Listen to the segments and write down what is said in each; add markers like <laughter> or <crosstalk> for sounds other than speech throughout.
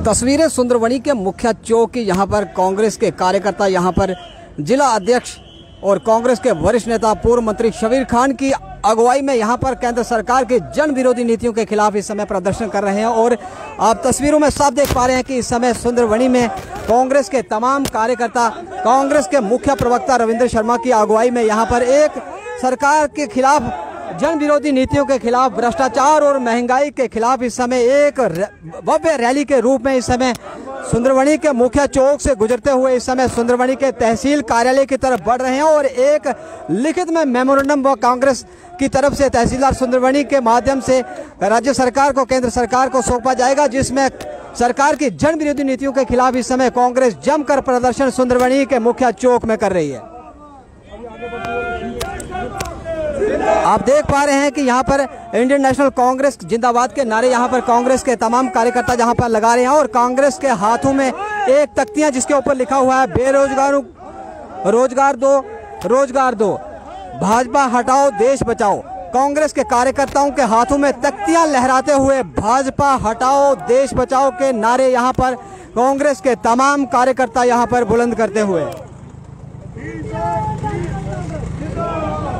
तस्वीरें सुंदरवनी के मुख्य चौक की यहाँ पर कांग्रेस के कार्यकर्ता, यहाँ पर जिला अध्यक्ष और कांग्रेस के वरिष्ठ नेता, पूर्व मंत्री शबीर खान की अगुवाई में यहाँ पर केंद्र सरकार की जन विरोधी नीतियों के खिलाफ इस समय प्रदर्शन कर रहे हैं और आप तस्वीरों में साफ़ देख पा रहे हैं कि इस समय सुंदरवनी में कांग्रेस के तमाम कार्यकर्ता, कांग्रेस के मुख्य प्रवक्ता रविंद्र शर्मा की अगुवाई में यहाँ पर एक सरकार के खिलाफ जन विरोधी नीतियों के खिलाफ भ्रष्टाचार और महँगाई के खिलाफ इस समय एक भव्य रैली के रूप में इस समय सुंदरवनी के मुख्य चौक से गुजरते हुए इस समय सुंदरवनी के तहसील कार्यालय की तरफ़ बढ़ रहे हैं और एक लिखित में मेमोरेंडम व कांग्रेस की तरफ़ से तहसीलदार सुंदरवनी के माध्यम से राज्य सरकार को, केंद्र सरकार को सौंपा जाएगा, जिसमें सरकार की जन विरोधी नीतियों के खिलाफ इस समय कांग्रेस जमकर प्रदर्शन सुंदरवनी के मुख्य चौक में कर रही है। आप देख पा रहे हैं कि यहाँ पर इंडियन नेशनल कांग्रेस जिंदाबाद के नारे यहाँ पर कांग्रेस के तमाम कार्यकर्ता यहाँ पर लगा रहे हैं और कांग्रेस के हाथों में एक तख्तियाँ जिसके ऊपर लिखा हुआ है, बेरोजगारों, रोज़गार दो रोज़गार दो। भाजपा हटाओ, देश बचाओ। कांग्रेस के कार्यकर्ताओं के हाथों में तख्तियाँ लहराते हुए भाजपा हटाओ, देश बचाओ के नारे यहाँ पर कांग्रेस के तमाम कार्यकर्ता यहाँ पर बुलंद करते हुए।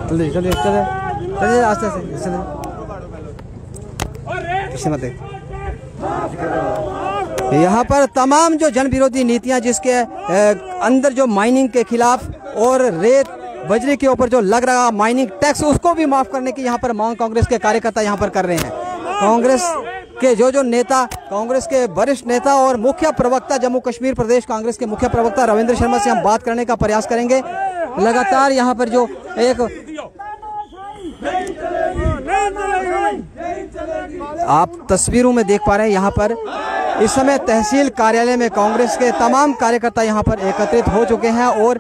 चलिए चलिए चलिए। चलिए, आस्ते से चलिए। इसे मत यहाँ पर तमाम जो जन विरोधी नीतियाँ जिसके अंदर जो माइनिंग के खिलाफ और रेत बजरी के ऊपर जो लग रहा माइनिंग टैक्स उसको भी माफ़ करने की यहाँ पर मांग कांग्रेस के कार्यकर्ता यहाँ पर कर रहे हैं। कांग्रेस के जो जो नेता, कांग्रेस के वरिष्ठ नेता और मुख्य प्रवक्ता, जम्मू कश्मीर प्रदेश कांग्रेस के मुख्य प्रवक्ता रविंद्र शर्मा से हम बात करने का प्रयास करेंगे। लगातार यहाँ पर जो एक आप तस्वीरों में देख पा रहे हैं यहाँ पर इस समय तहसील कार्यालय में कांग्रेस के तमाम कार्यकर्ता यहाँ पर एकत्रित हो चुके हैं और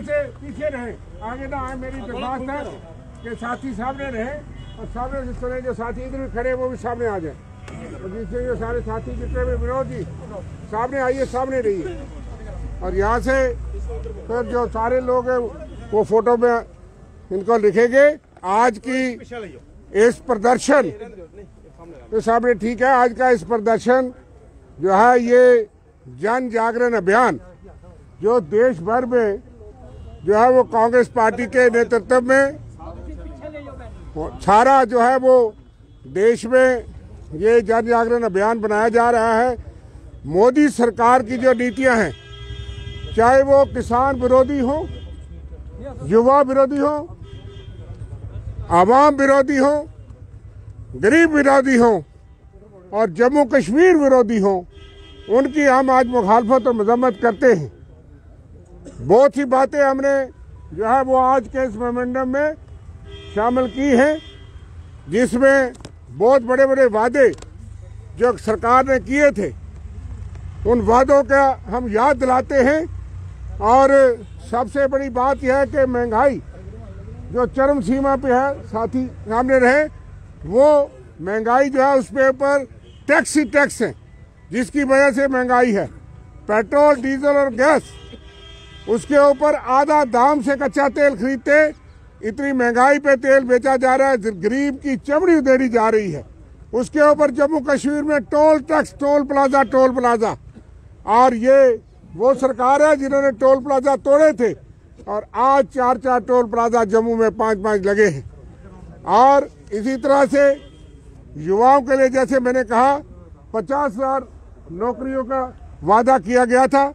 अपनी से पीछे रहे। आगे ना आए मेरी दरख्वास्त है कि साथी सामने रहे और सामने से सुने जो साथी इधर खड़े वो भी सामने आ जाए। और जिससे जो सारे साथी जितने भी विरोधी सामने आइए, सामने रहिए। और यहाँ से फिर जो सारे लोग हैं, वो फ़ोटो में इनको लिखेंगे, आज की इस प्रदर्शन। तो सामने ठीक है, आज का इस प्रदर्शन जो है, ये जन जागरण अभियान, जो देश भर में जो है वो कांग्रेस पार्टी के नेतृत्व में सारा जो है वो देश में ये जन जागरण अभियान बनाया जा रहा है। मोदी सरकार की जो नीतियाँ हैं, चाहे वो किसान विरोधी हो, युवा विरोधी हो, आवाम विरोधी हो, गरीब विरोधी हो और जम्मू कश्मीर विरोधी हो, उनकी हम आज मुखालफत और मजम्मत करते हैं। बहुत सी बातें हमने जो है वो आज के इस मेमोरेंडम में शामिल की हैं, जिसमें बहुत बड़े बड़े वादे जो सरकार ने किए थे, उन वादों का हम याद दिलाते हैं। और सबसे बड़ी बात यह है कि महँगाई जो चरम सीमा पे है, साथी सामने रहे, वो महँगाई जो है उस पे ऊपर टैक्स ही टैक्स है, जिसकी वजह से महँगाई है। पेट्रोल, डीजल और गैस उसके ऊपर आधा दाम से कच्चा तेल खरीदते, इतनी महँगाई पे तेल बेचा जा रहा है गरीब की चमड़ी उधेड़ी जा रही है। उसके ऊपर जम्मू कश्मीर में toll tax, toll plaza toll plaza. और ये वो सरकार है जिन्होंने टोल प्लाजा तोड़े थे, और आज चार चार टोल प्लाजा जम्मू में पाँच पाँच लगे हैं। और इसी तरह से युवाओं के लिए जैसे मैंने कहा, पचास हज़ार नौकरियों का वादा किया गया था,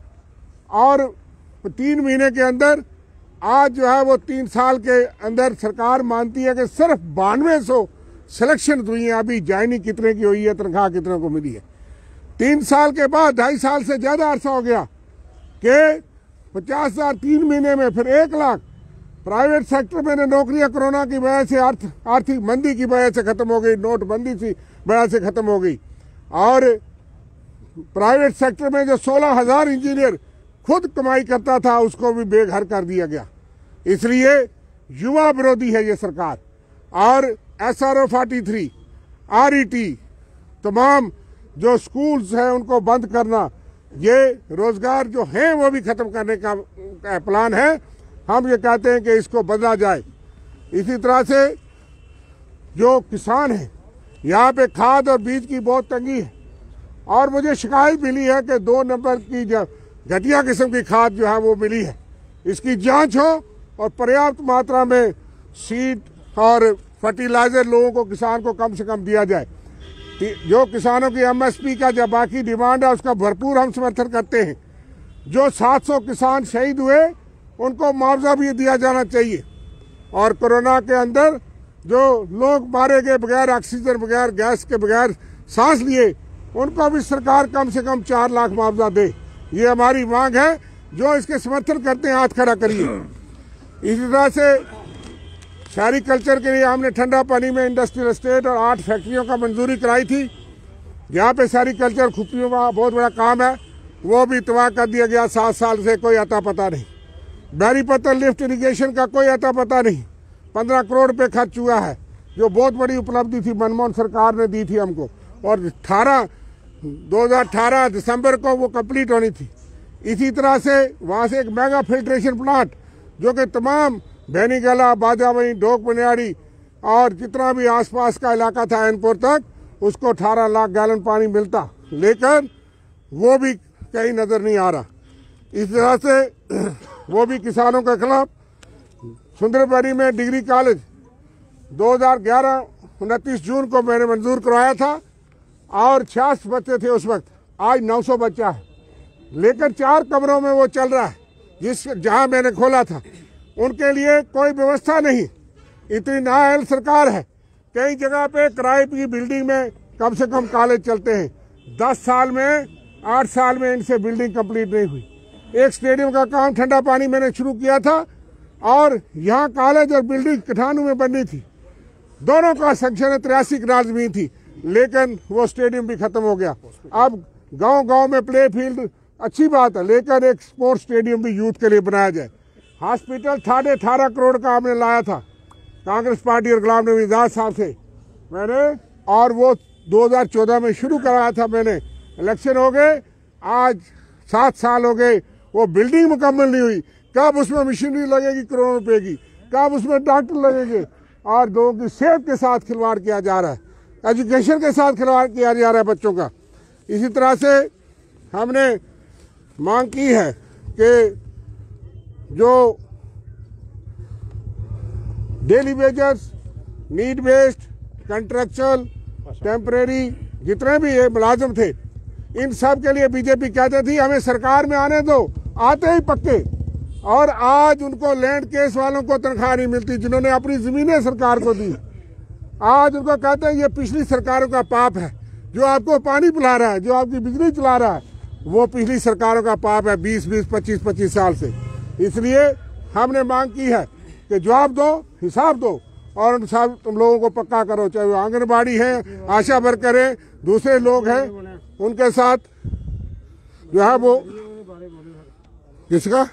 और तीन महीने के अंदर, आज जो है वो तीन साल के अंदर सरकार मानती है कि सिर्फ़ बानवे सौ सिलेक्शन हुई है अभी ज्वाइनिंग कितने की हुई है, तनख्वाह कितने को मिली है। तीन साल के बाद, ढाई साल से ज़्यादा अरसा हो गया कि पचास हज़ार तीन महीने में फिर एक लाख प्राइवेट सेक्टर में नौकरियाँ कोरोना की वजह से अर्थ आर्थिक मंदी की वजह से खत्म हो गई, नोटबंदी की वजह से खत्म हो गई। और प्राइवेट सेक्टर में जो सोलह हज़ार इंजीनियर खुद कमाई करता था, उसको भी बेघर कर दिया गया। इसलिए युवा विरोधी है ये सरकार। और S R O forty three R E T तमाम जो स्कूल्स हैं, उनको बंद करना, ये रोज़गार जो है, वो भी खत्म करने का प्लान है। हम ये कहते हैं कि इसको बदला जाए। इसी तरह से जो किसान हैं, यहाँ पे खाद और बीज की बहुत तंगी है। और मुझे शिकायत मिली है कि दो नंबर की घटिया किस्म की खाद जो है वो मिली है। इसकी जाँच हो और पर्याप्त मात्रा में सीड और फर्टिलाइज़र लोगों को, किसान को कम से कम दिया जाए। जो किसानों की एमएसपी का जो बाकी डिमांड है, उसका भरपूर हम समर्थन करते हैं। जो 700 किसान शहीद हुए, उनको मुआवजा भी दिया जाना चाहिए। और कोरोना के अंदर जो लोग मारे गए बगैर ऑक्सीजन बगैर गैस के बगैर सांस लिए, उनको भी सरकार कम से कम चार लाख मुआवजा दे। ये हमारी मांग है, जो इसके समर्थन करते हैं, हाथ खड़ा करिए। इसी तरह से शहरी कल्चर के लिए हमने ठंडा पानी में इंडस्ट्रियल स्टेट और आठ फैक्ट्रियों का मंजूरी कराई थी। जहाँ पे शहरी कल्चर खुपियों का बहुत बड़ा काम है। वो भी तबाह कर दिया गया, सात साल से कोई अता पता नहीं। बैरी पत्थर लिफ्ट इरीगेशन का कोई अता पता नहीं। पंद्रह करोड़ रुपये खर्च हुआ है। जो बहुत बड़ी उपलब्धि थी, मनमोहन सरकार ने दी थी हमको। और अठारह दो हज़ार अठारह दिसंबर को वो कंप्लीट होनी थी। इसी तरह से वहाँ से एक मेगा फिल्ट्रेशन प्लांट जो कि तमाम भैनी गला बाजावई डोक बुनियाड़ी और जितना भी आसपास का इलाका था एनपुर तक, उसको 18 लाख गैलन पानी मिलता। लेकिन वो भी कहीं नज़र नहीं आ रहा। इस तरह से <clears throat> वो भी किसानों के खिलाफ सुंदरबरी में डिग्री कॉलेज 2011 उनतीस जून को मैंने मंजूर करवाया था। और छियास बच्चे थे उस वक्त। आज 900 बच्चा है। लेकिन चार कमरों में वो चल रहा है, जिस जहाँ मैंने खोला था। उनके लिए कोई व्यवस्था नहीं। इतनी नाअहल सरकार है। कई जगह पे किराए की बिल्डिंग में कम से कम कॉलेज चलते हैं। दस साल में, आठ साल में इनसे बिल्डिंग कंप्लीट नहीं हुई। एक स्टेडियम का काम ठंडा पानी मैंने शुरू किया था और यहाँ कॉलेज और बिल्डिंग कठानू में बननी थी। दोनों का सेक्शन तिरासी कनाल ज़मीन थी। लेकिन वो स्टेडियम भी खत्म हो गया। अब गाँव गाँव में प्ले फ़ील्ड अच्छी बात है, लेकिन एक स्पोर्ट्स स्टेडियम भी यूथ के लिए बनाया जाए। हॉस्पिटल साढ़े अठारह करोड़ का हमने लाया था, कांग्रेस पार्टी और गुलाम नबी आज़ाद साहब से। मैंने, और वो 2014 में शुरू कराया था मैंने। इलेक्शन हो गए, आज सात साल हो गए, वो बिल्डिंग मुकम्मल नहीं हुई। कब उसमें मशीनरी लगेगी, करोड़ों रुपए की? कब उसमें डॉक्टर लगेंगे? और लोगों की सेहत के साथ खिलवाड़ किया जा रहा है। एजुकेशन के साथ खिलवाड़ किया जा रहा है बच्चों का। इसी तरह से हमने मांग की है कि जो daily wages need based contractual temporary, जितने भी ये मुलाजम थे, इन सब के लिए बीजेपी कहते थी, हमें सरकार में आने दो, आते ही पक्के। और आज उनको लैंड केस वालों को तनख्वाह नहीं मिलती, जिन्होंने अपनी जमीनें सरकार को दी। आज उनको कहते हैं, ये पिछली सरकारों का पाप है। जो आपको पानी पिला रहा है, जो आपकी बिजली चला रहा है, वो पिछली सरकारों का पाप है बीस बीस, पच्चीस पच्चीस साल से। इसलिए हमने मांग की है कि जवाब दो, हिसाब दो, और उन सब, तुम लोगों को पक्का करो, चाहे वो आंगनबाड़ी है, आशा वर्कर है, दूसरे लोग हैं, उनके साथ जो है वो किसका?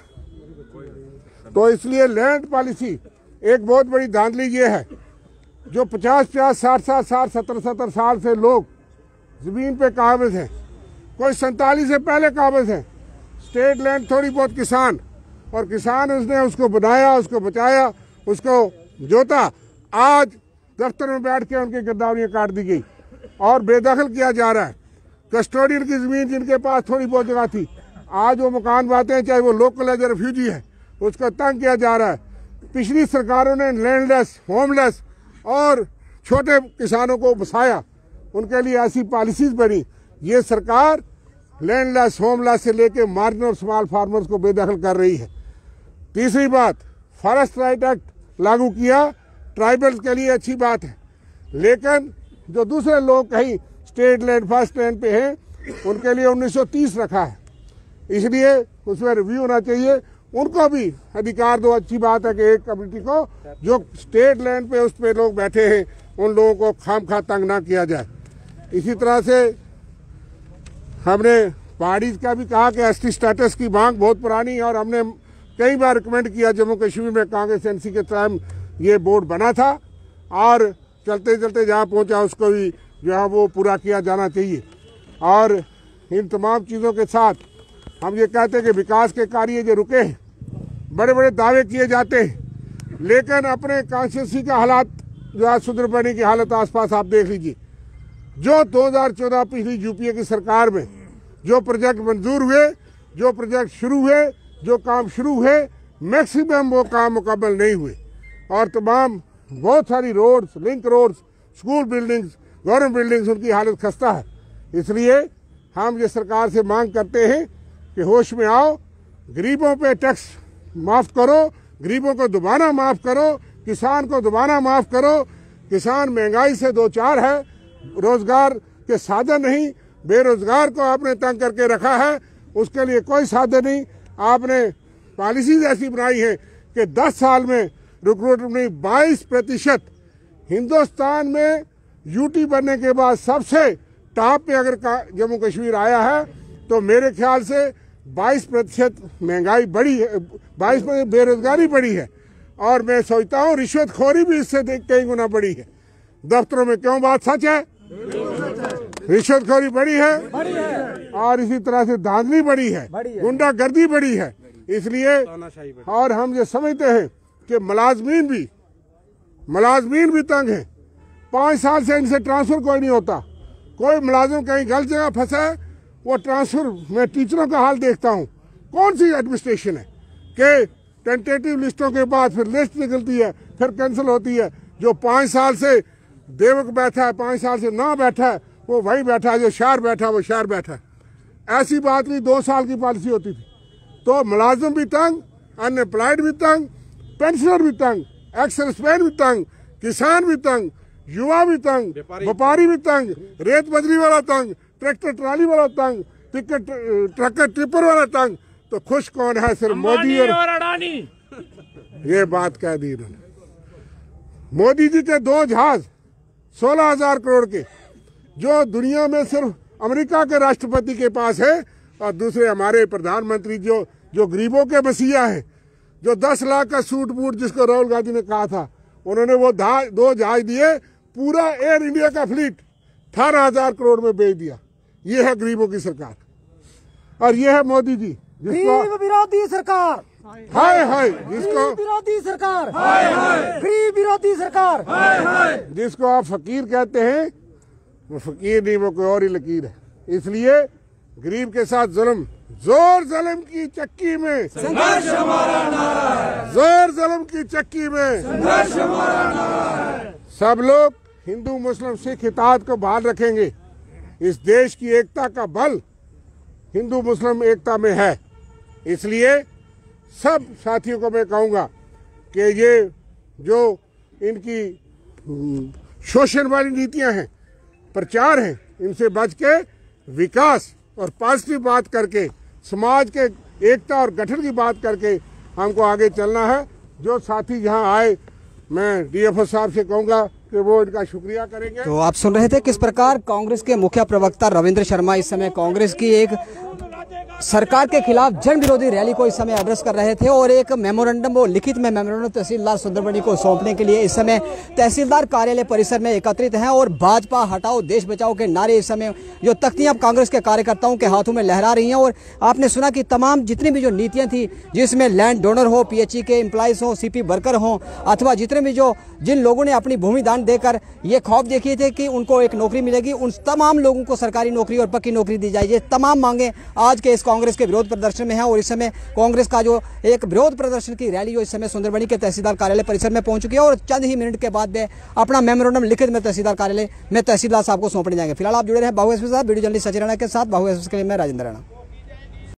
तो इसलिए लैंड पॉलिसी एक बहुत बड़ी धांधली ये है जो पचास पचास, साठ साठ साठ, सत्तर सत्तर साल से लोग ज़मीन पे काबिज हैं। कोई सैतालीस से पहले काबिज हैं। स्टेट लैंड थोड़ी बहुत किसान, और किसान उसने उसको बनाया, उसको बचाया, उसको जोता। आज दफ्तर में बैठ के उनकी गिरदावरियाँ काट दी गई, और बेदखल किया जा रहा है। कस्टोडियन की ज़मीन जिनके पास थोड़ी बहुत जगह थी, आज वो मकान बातें चाहे वो लोकल है या रेफ्यूजी है, उसको तंग किया जा रहा है। पिछली सरकारों ने लैंडलेस, होमलेस और छोटे किसानों को बसाया। उनके लिए ऐसी पॉलिसीज़ बनी। ये सरकार लैंडलेस होमलेस से लेके मार्जिनल और स्मॉल फार्मर्स को बेदखल कर रही है। तीसरी बात, फॉरेस्ट राइट एक्ट लागू किया। ट्राइबल्स के लिए अच्छी बात है। लेकिन जो दूसरे लोग कहीं स्टेट लैंड, फ़र्स्ट लैंड पे हैं, उनके लिए 1930 रखा है। इसलिए उसमें रिव्यू होना चाहिए। उनको भी अधिकार दो। अच्छी बात है कि एक कम्युनिटी को जो स्टेट लैंड पे उस पे लोग बैठे हैं, उन लोगों को खाम खा तंग ना किया जाए। इसी तरह से हमने पहाड़ी का भी कहा कि एसटी स्टेटस की मांग बहुत पुरानी है और हमने कई बार रिकमेंड किया जम्मू कश्मीर में कांग्रेस एनसी के टाइम ये बोर्ड बना था और चलते चलते जहाँ पहुँचा उसको भी जो है वो पूरा किया जाना चाहिए। और इन तमाम चीज़ों के साथ हम ये कहते हैं कि विकास के कार्य जो रुके हैं बड़े बड़े दावे किए जाते हैं। लेकिन अपने कॉन्स्टिट्यूंसी का हालात जो है सुंदरबनी की हालत आसपास आप देख लीजिए। जो 2014 पिछली यूपीए की सरकार में जो प्रोजेक्ट मंजूर हुए, जो प्रोजेक्ट शुरू हुए, जो काम शुरू हुए, मैक्सिमम वो काम मुकम्मल नहीं हुए। और तमाम बहुत सारी roads, link roads, school buildings, government buildings, उनकी हालत खस्ता है। इसलिए हम ये सरकार से मांग करते हैं कि होश में आओ, गरीबों पे टैक्स माफ़ करो, गरीबों को दोबारा माफ़ करो, किसान को दोबारा माफ़ करो। किसान महँगाई से दो चार है, रोज़गार के साधन नहीं, बेरोजगार को आपने तंग करके रखा है, उसके लिए कोई साधन नहीं। आपने पॉलिसीज़ ऐसी बनाई है कि 10 साल में रिक्रूटमेंट बाईस प्रतिशत। हिंदुस्तान में यूटी बनने के बाद सबसे टॉप पे अगर जम्मू कश्मीर आया है तो मेरे ख्याल से 22 प्रतिशत महँगाई बढ़ी है बाईस प्रतिशत बेरोजगारी बढ़ी है। और मैं सोचता हूँ रिश्वतखोरी भी इससे कई गुना बढ़ी है। दफ्तरों में क्यों बात सच है? रिश्वतखोरी बढ़ी है। और इसी तरह से धांधली बढ़ी है। गुंडागर्दी बढ़ी है। इसलिए और हम ये समझते हैं कि मुलाजमीन भी मुलाजमीन भी तंग है। पाँच साल से इनसे ट्रांसफ़र कोई नहीं होता। कोई मुलाजिम कहीं गलत जगह फंसा है वो ट्रांसफ़र मैं टीचरों का हाल देखता हूँ। कौन सी एडमिनिस्ट्रेशन है? कि टेंटेटिव लिस्टों के बाद फिर लिस्ट निकलती है फिर कैंसिल होती है। जो पाँच साल से देवक बैठा है पाँच साल से ना बैठा है वो वही बैठा है जो शहर बैठा है वो शहर बैठा है। ऐसी बात नहीं दो साल की पॉलिसी होती थी। तो मुलाजिम भी तंग अनएम्प्लॉयड भी तंग पेंशनर भी तंग एक्स सर्विसमैन भी तंग किसान भी तंग युवा भी तंग व्यापारी भी तंग रेत बजरी वाला तंग ट्रैक्टर ट्राली वाला तंग टिकट ट्रकर टिपर वाला तंग तो खुश कौन है सिर्फ़ मोदी और, और अडानी? ये बात कह दी इन्होंने। मोदी जी के दो जहाज़ सोलह हज़ार करोड़ के जो दुनिया में सिर्फ़ अमेरिका के राष्ट्रपति के पास है और दूसरे हमारे प्रधानमंत्री जो जो गरीबों के मसीहा है जो दस लाख का सूट बूट जिसको राहुल गांधी ने कहा था उन्होंने वो दो जहाज़ दिए पूरा एयर इंडिया का फ्लीट अठारह हज़ार करोड़ में बेच दिया। ये है गरीबों की सरकार। और ये है मोदी जी जिसको विरोधी सरकार। हाय हाय जिसको विरोधी सरकार। हाय हाय। गरीब विरोधी सरकार। हाय हाय। जिसको आप फकीर कहते हैं वो फकीर नहीं वो कोई और ही लकीर है। इसलिए गरीब के साथ जुल्म ज़ोर जलम की चक्की में। संघर्ष हमारा नारा है। ज़ोर जलम की चक्की में। संघर्ष हमारा नारा है। सब लोग हिंदू मुस्लिम सिख इताद को बहाल रखेंगे। इस देश की एकता का बल हिंदू मुस्लिम एकता में है। इसलिए सब साथियों को मैं कहूँगा कि ये जो इनकी शोषण वाली नीतियाँ हैं, प्रचार हैं, इनसे बच के विकास और पॉजिटिव बात करके, समाज के एकता और गठन की बात करके हमको आगे चलना है। जो साथी यहाँ आए, मैं डीएफओ साहब से कहूँगा वो इनका शुक्रिया करेंगे। तो आप सुन रहे थे किस प्रकार कांग्रेस के मुख्य प्रवक्ता रविंद्र शर्मा। इस समय कांग्रेस की एक सरकार के खिलाफ जन विरोधी रैली को इस समय एड्रेस कर रहे थे और एक मेमोरेंडम, वो लिखित में मेमोरेंडम तहसीलदार सुंदरबनी को सौंपने के लिए इस समय तहसीलदार कार्यालय परिसर में एकत्रित हैं और भाजपा हटाओ, देश बचाओ के नारे इस समय जो तख्तियाँ कांग्रेस के कार्यकर्ताओं के हाथों में लहरा रही हैं और आपने सुना कि तमाम जितनी भी जो नीतियाँ थी, जिसमें लैंड डोनर हो, पीएचई के एम्प्लॉयज़ हो, सीपी वर्कर हो, अथवा जितने भी जो, जिन लोगों ने अपनी भूमि दान देकर ये खौफ देखिए थे कि उनको एक नौकरी मिलेगी, उन तमाम लोगों को सरकारी नौकरी और पक्की नौकरी दी जाएगी। तमाम मांगे आज के इस कांग्रेस के विरोध प्रदर्शन में है और इस समय कांग्रेस का जो एक विरोध प्रदर्शन की रैली जो इस समय सुंदरबनी के तहसीलदार कार्यालय परिसर में पहुँच चुकी है और चंद ही मिनट के बाद में अपना मेमोरेंडम लिखित में तहसीलदार कार्यालय में तहसीलदार साहब को सौंपने जाएँगे। फ़िलहाल आप जुड़े रहे बाहू एस साहब वीडियो जर्नलिस्ट सचिन राणा के साथ, बाहू एस के लिए मैं राजेंद्र राणा।